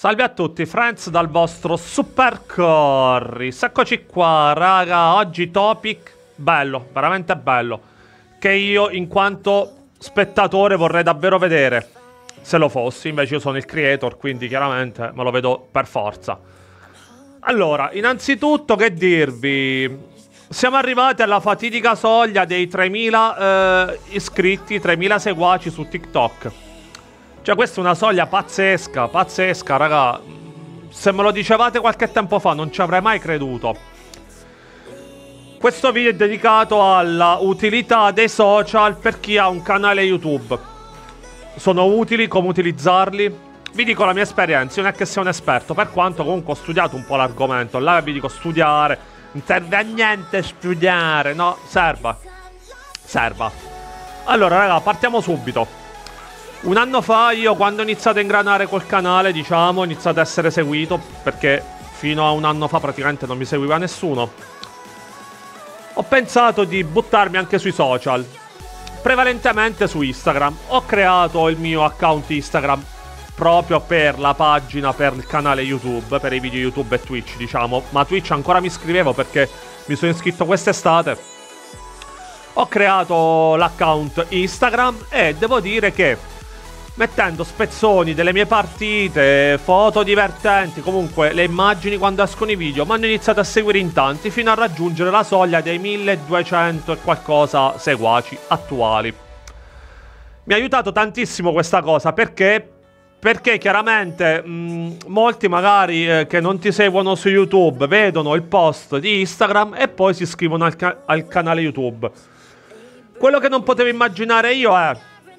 Salve a tutti, friends dal vostro Super Corris. Eccoci qua, raga. Oggi topic bello, veramente bello. Che io, in quanto spettatore, vorrei davvero vedere. Se lo fossi, invece io sono il creator, quindi chiaramente me lo vedo per forza. Allora, innanzitutto che dirvi? Siamo arrivati alla fatidica soglia dei 3000 eh, iscritti, 3000 seguaci su TikTok. Cioè, questa è una soglia pazzesca, pazzesca, raga. Se me lo dicevate qualche tempo fa, non ci avrei mai creduto. Questo video è dedicato alla utilità dei social per chi ha un canale YouTube. Sono utili, come utilizzarli. Vi dico la mia esperienza, non è che sia un esperto, per quanto comunque ho studiato un po' l'argomento. Là vi dico studiare, non serve a niente studiare, no, serva. Serva. Allora, raga, partiamo subito. Un anno fa io quando ho iniziato a ingranare col canale, diciamo, ho iniziato a essere seguito perché fino a un anno fa praticamente non mi seguiva nessuno. Ho pensato di buttarmi anche sui social, prevalentemente su Instagram. Ho creato il mio account Instagram proprio per la pagina, per il canale YouTube, per i video YouTube e Twitch, diciamo. Ma Twitch ancora mi iscrivevo perché mi sono iscritto quest'estate. Ho creato l'account Instagram e devo dire che mettendo spezzoni delle mie partite, foto divertenti, comunque le immagini quando escono i video, mi hanno iniziato a seguire in tanti fino a raggiungere la soglia dei 1200 e qualcosa seguaci attuali. Mi ha aiutato tantissimo questa cosa perché perché chiaramente mh, molti magari eh, che non ti seguono su YouTube vedono il post di Instagram e poi si iscrivono al, ca- al canale YouTube. Quello che non potevo immaginare io è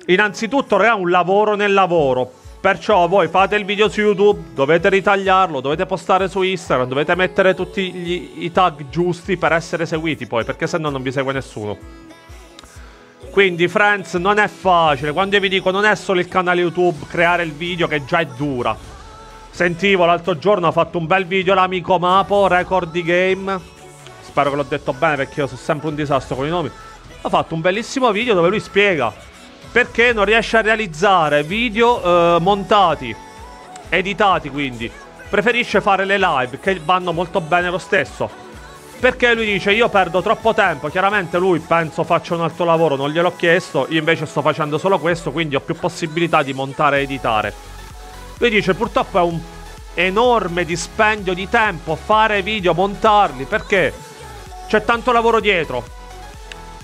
Innanzitutto, è un lavoro nel lavoro. Perciò voi fate il video su YouTube, dovete ritagliarlo, dovete postare su Instagram, dovete mettere tutti gli, i tag giusti per essere seguiti poi, perché se no non vi segue nessuno. Quindi, friends, non è facile. Quando io vi dico non è solo il canale YouTube, creare il video che già è dura. Sentivo l'altro giorno, ha fatto un bel video l'amico Mapo, record di game. Spero che l'ho detto bene perché io sono sempre un disastro con i nomi. Ha fatto un bellissimo video dove lui spiega perché non riesce a realizzare video eh, montati, editati quindi. Preferisce fare le live che vanno molto bene lo stesso. Perché lui dice io perdo troppo tempo, chiaramente lui penso faccia un altro lavoro, non gliel'ho chiesto, io invece sto facendo solo questo, quindi ho più possibilità di montare e editare. Lui dice purtroppo è un enorme dispendio di tempo fare video, montarli, perché c'è tanto lavoro dietro.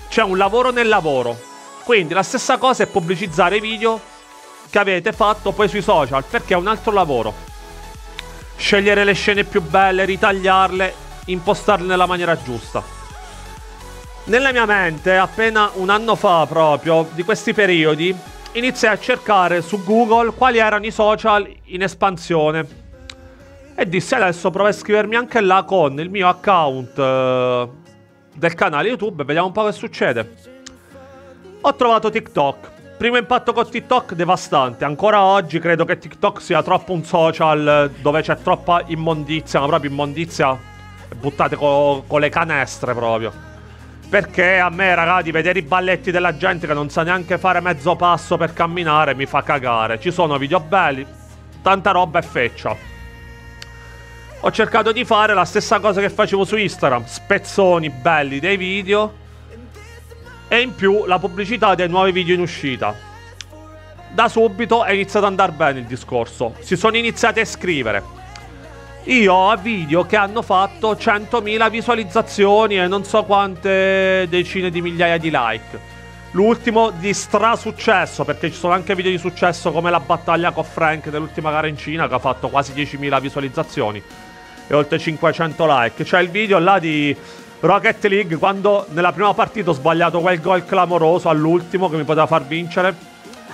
C'è un lavoro nel lavoro. Quindi la stessa cosa è pubblicizzare i video che avete fatto poi sui social, perché è un altro lavoro. Scegliere le scene più belle, ritagliarle, impostarle nella maniera giusta. Nella mia mente, appena un anno fa proprio, di questi periodi, iniziai a cercare su Google quali erano i social in espansione. E dissi adesso provo a iscrivermi anche là con il mio account eh, del canale YouTube e vediamo un po' che succede. Ho trovato TikTok. Primo impatto con TikTok devastante. Ancora oggi credo che TikTok sia troppo un social dove c'è troppa immondizia, ma proprio immondizia buttate con co le canestre proprio. Perché a me, ragazzi, vedere i balletti della gente che non sa neanche fare mezzo passo per camminare mi fa cagare. Ci sono video belli, tanta roba e feccia. Ho cercato di fare la stessa cosa che facevo su Instagram, spezzoni belli dei video e in più la pubblicità dei nuovi video in uscita. Da subito è iniziato ad andare bene il discorso, si sono iniziati a iscrivere. Io ho video che hanno fatto 100.000 visualizzazioni e non so quante decine di migliaia di like. L'ultimo di stra successo, perché ci sono anche video di successo come la battaglia con Frank dell'ultima gara in Cina che ha fatto quasi 10.000 visualizzazioni e oltre 500 like. C'è il video là di Rocket League quando nella prima partita ho sbagliato quel gol clamoroso all'ultimo che mi poteva far vincere.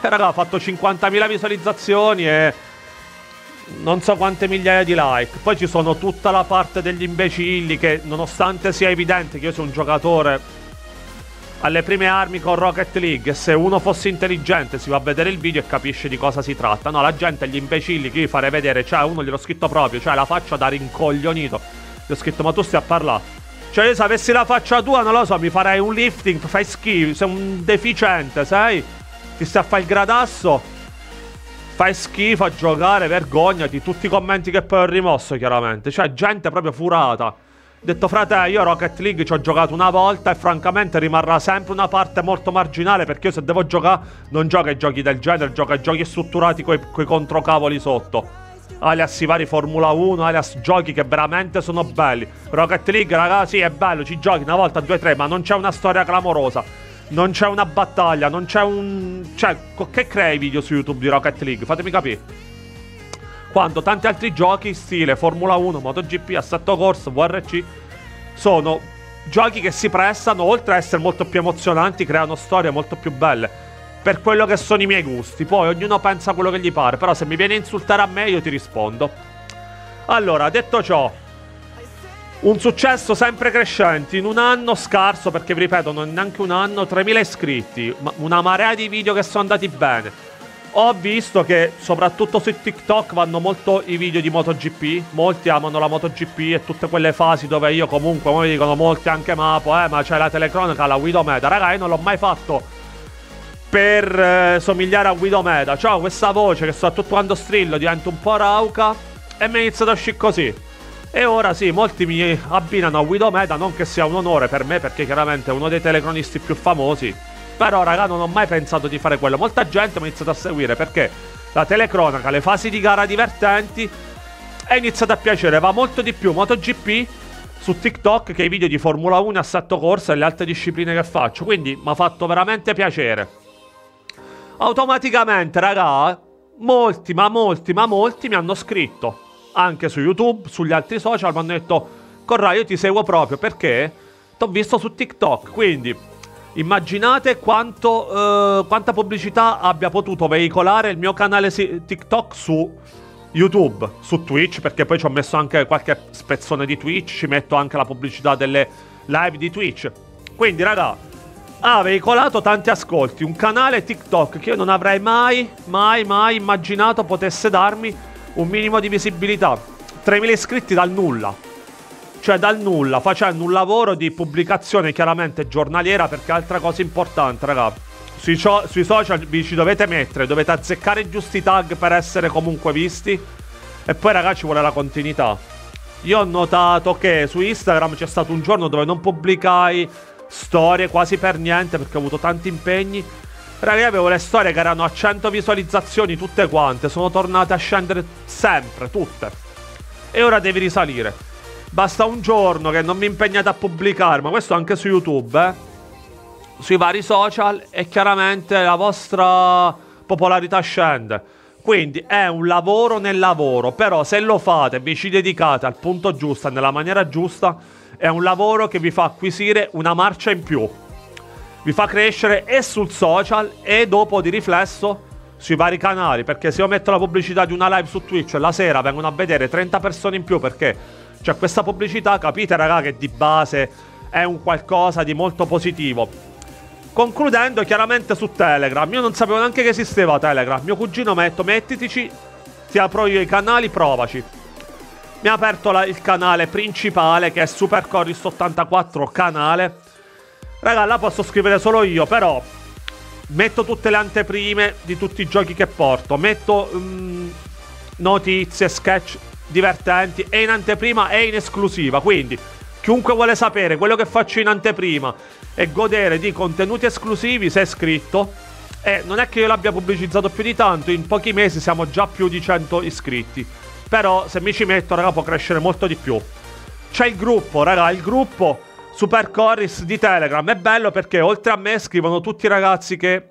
E raga, ha fatto 50.000 visualizzazioni e non so quante migliaia di like. Poi ci sono tutta la parte degli imbecilli che nonostante sia evidente che io sia un giocatore alle prime armi con Rocket League, se uno fosse intelligente si va a vedere il video e capisce di cosa si tratta. No, la gente, gli imbecilli che io farei vedere, cioè uno gliel'ho scritto proprio, cioè la faccia da rincoglionito. Gli ho scritto, ma tu stai a parlare. Cioè, io se avessi la faccia tua, non lo so, mi farei un lifting, fai schifo, sei un deficiente, sai? Ti stai a fare il gradasso. Fai schifo a giocare, vergognati. Tutti i commenti che poi ho rimosso, chiaramente. Cioè, gente proprio furata. Detto, frate, io Rocket League ci ho giocato una volta e francamente rimarrà sempre una parte molto marginale perché io se devo giocare non gioco ai giochi del genere, gioco ai giochi strutturati coi, coi controcavoli sotto alias i vari Formula 1, alias giochi che veramente sono belli. Rocket League, ragazzi, è bello, ci giochi una volta, due, tre, ma non c'è una storia clamorosa. Non c'è una battaglia, non c'è un... Cioè, che crei video su YouTube di Rocket League? Fatemi capire. Quando tanti altri giochi, stile Formula 1, MotoGP, Assetto Corsa, VRC, sono giochi che si prestano, oltre a essere molto più emozionanti, creano storie molto più belle per quello che sono i miei gusti. Poi ognuno pensa quello che gli pare. Però se mi viene a insultare a me, io ti rispondo. Allora, detto ciò, un successo sempre crescente. In un anno scarso, perché vi ripeto, non è neanche un anno, 3.000 iscritti. Una marea di video che sono andati bene. Ho visto che soprattutto su TikTok vanno molto i video di MotoGP. Molti amano la MotoGP e tutte quelle fasi dove io comunque, come dicono molti anche Mapo, eh, ma c'è la telecronaca, la Widometa. Raga, io non l'ho mai fatto per eh, somigliare a Guido Meda. Ciao, questa voce che soprattutto quando strillo diventa un po' rauca e mi è iniziato a uscire così. E ora sì, molti mi abbinano a Guido Meda, non che sia un onore per me perché chiaramente è uno dei telecronisti più famosi. Però raga non ho mai pensato di fare quello. Molta gente mi ha iniziato a seguire perché la telecronaca, le fasi di gara divertenti è iniziata a piacere. Va molto di più MotoGP su TikTok che i video di Formula 1, assetto corsa e le altre discipline che faccio. Quindi mi ha fatto veramente piacere automaticamente, raga, molti, ma molti, ma molti mi hanno scritto. Anche su YouTube, sugli altri social, mi hanno detto, Corra, io ti seguo proprio perché ti ho visto su TikTok. Quindi, immaginate quanto, eh, quanta pubblicità abbia potuto veicolare il mio canale TikTok su YouTube, su Twitch, perché poi ci ho messo anche qualche spezzone di Twitch, ci metto anche la pubblicità delle live di Twitch. Quindi, raga, ha veicolato tanti ascolti, un canale TikTok che io non avrei mai, mai, mai immaginato potesse darmi un minimo di visibilità. 3.000 iscritti dal nulla. Cioè dal nulla, facendo un lavoro di pubblicazione chiaramente giornaliera perché altra cosa importante, raga. Sui, sui social vi ci dovete mettere, dovete azzeccare i giusti tag per essere comunque visti. E poi ragazzi ci vuole la continuità. Io ho notato che su Instagram c'è stato un giorno dove non pubblicai storie quasi per niente perché ho avuto tanti impegni. Raga, io avevo le storie che erano a 100 visualizzazioni tutte quante, sono tornate a scendere sempre, tutte. E ora devi risalire. Basta un giorno che non mi impegnate a pubblicare, ma questo anche su YouTube, eh. Sui vari social e chiaramente la vostra popolarità scende. Quindi è un lavoro nel lavoro, però se lo fate, vi ci dedicate al punto giusto nella maniera giusta, è un lavoro che vi fa acquisire una marcia in più. Vi fa crescere e sul social e dopo di riflesso sui vari canali. Perché se io metto la pubblicità di una live su Twitch e la sera vengono a vedere 30 persone in più perché c'è questa pubblicità, capite raga che di base è un qualcosa di molto positivo. Concludendo chiaramente su Telegram, io non sapevo neanche che esisteva Telegram. Mio cugino mi ha detto mettitici, ti apro io i canali, provaci mi ha aperto la, il canale principale che è Super Corris 84 canale. Raga, là posso scrivere solo io, però metto tutte le anteprime di tutti i giochi che porto, metto um, notizie, sketch divertenti e in anteprima e in esclusiva, quindi chiunque vuole sapere quello che faccio in anteprima e godere di contenuti esclusivi, se è iscritto. E non è che io l'abbia pubblicizzato più di tanto, in pochi mesi siamo già più di 100 iscritti. Però se mi ci metto, raga, può crescere molto di più. C'è il gruppo, raga, il gruppo Super Corris di Telegram. È bello perché oltre a me scrivono tutti i ragazzi che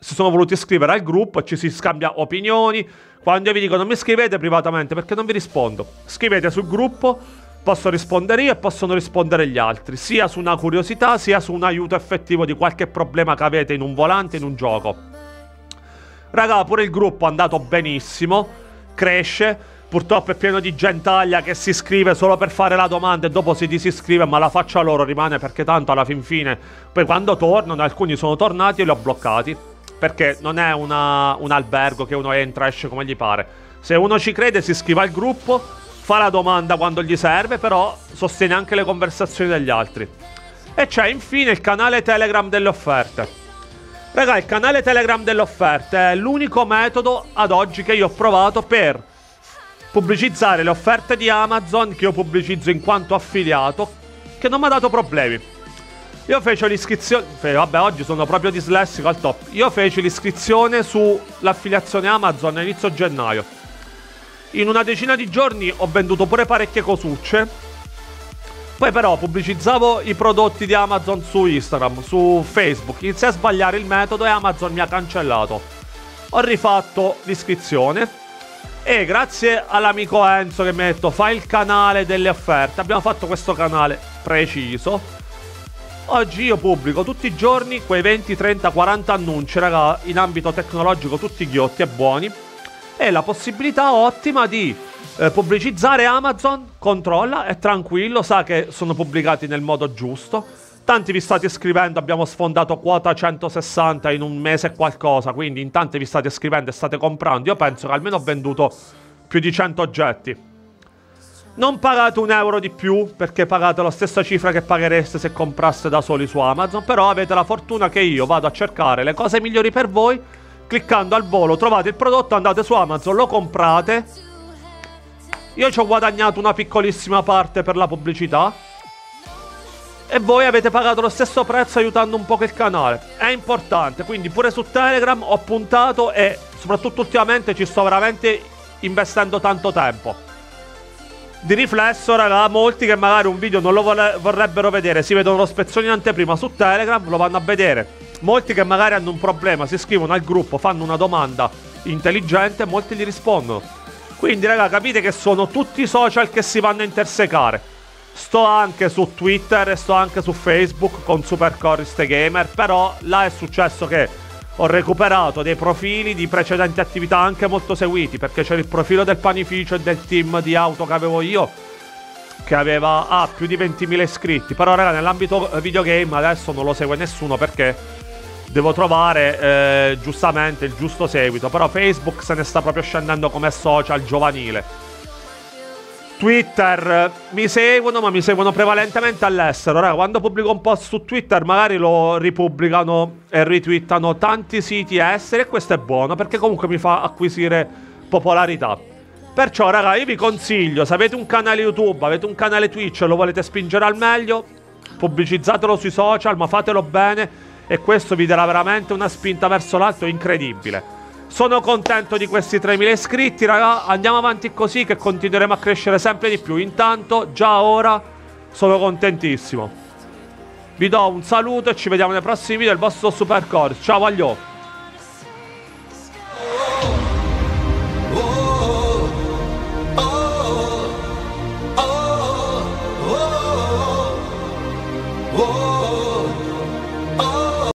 si sono voluti iscrivere al gruppo, ci si scambia opinioni. Quando io vi dico non mi scrivete privatamente perché non vi rispondo. Scrivete sul gruppo, posso rispondere io e possono rispondere gli altri, sia su una curiosità, sia su un aiuto effettivo di qualche problema che avete in un volante, in un gioco. Raga, pure il gruppo è andato benissimo, cresce. Purtroppo è pieno di gentaglia che si iscrive solo per fare la domanda e dopo si disiscrive, ma la faccia loro rimane perché tanto alla fin fine, poi quando tornano, alcuni sono tornati e li ho bloccati. Perché non è una, un albergo che uno entra e esce come gli pare. Se uno ci crede si iscrive al gruppo, fa la domanda quando gli serve, però sostiene anche le conversazioni degli altri. E c'è infine il canale Telegram delle offerte. Raga, il canale Telegram delle offerte è l'unico metodo ad oggi che io ho provato per pubblicizzare le offerte di Amazon che io pubblicizzo in quanto affiliato, che non mi ha dato problemi. Io feci l'iscrizione. Vabbè, oggi sono proprio dislessico al top. Io feci l'iscrizione sull'affiliazione Amazon a inizio gennaio. In una decina di giorni ho venduto pure parecchie cosucce. Poi però pubblicizzavo i prodotti di Amazon su Instagram, su Facebook. Iniziai a sbagliare il metodo e Amazon mi ha cancellato. Ho rifatto l'iscrizione. E grazie all'amico Enzo che mi ha detto fai il canale delle offerte. Abbiamo fatto questo canale preciso Oggi io pubblico tutti i giorni quei 20, 30, 40 annunci, raga, in ambito tecnologico tutti ghiotti e buoni. E la possibilità ottima di eh, pubblicizzare Amazon, controlla, è tranquillo, sa che sono pubblicati nel modo giusto. Tanti vi state scrivendo, abbiamo sfondato quota 160 in un mese e qualcosa, quindi in tanti vi state scrivendo e state comprando. Io penso che almeno ho venduto più di 100 oggetti. Non pagate un euro di più perché pagate la stessa cifra che paghereste se compraste da soli su Amazon. Però avete la fortuna che io vado a cercare le cose migliori per voi. Cliccando al volo trovate il prodotto, andate su Amazon, lo comprate. Io ci ho guadagnato una piccolissima parte per la pubblicità. E voi avete pagato lo stesso prezzo aiutando un po' il canale. È importante, quindi pure su Telegram ho puntato e soprattutto ultimamente ci sto veramente investendo tanto tempo. Di riflesso, raga, molti che magari un video non lo vorrebbero vedere, si vedono lo spezzone in anteprima su Telegram, lo vanno a vedere. Molti che magari hanno un problema, si iscrivono al gruppo, fanno una domanda intelligente molti gli rispondono. Quindi, raga, capite che sono tutti i social che si vanno a intersecare. Sto anche su Twitter e sto anche su Facebook con Super Choriste Gamer, però là è successo che ho recuperato dei profili di precedenti attività anche molto seguiti, perché c'era il profilo del panificio e del team di auto che avevo io, che aveva ah, più di 20.000 iscritti. Però, raga, nell'ambito videogame adesso non lo segue nessuno perché devo trovare eh, giustamente il giusto seguito. Però Facebook se ne sta proprio scendendo come social giovanile. Twitter mi seguono, ma mi seguono prevalentemente all'estero. Raga, quando pubblico un post su Twitter, magari lo ripubblicano e retweetano tanti siti esteri. E questo è buono perché comunque mi fa acquisire popolarità. Perciò, raga, io vi consiglio: se avete un canale YouTube, avete un canale Twitch e lo volete spingere al meglio, pubblicizzatelo sui social, ma fatelo bene. E questo vi darà veramente una spinta verso l'alto incredibile. Sono contento di questi 3.000 iscritti, raga. Andiamo avanti così che continueremo a crescere sempre di più. Intanto, già ora, sono contentissimo. Vi do un saluto e ci vediamo nei prossimi video del vostro Super Core. Ciao, aglio!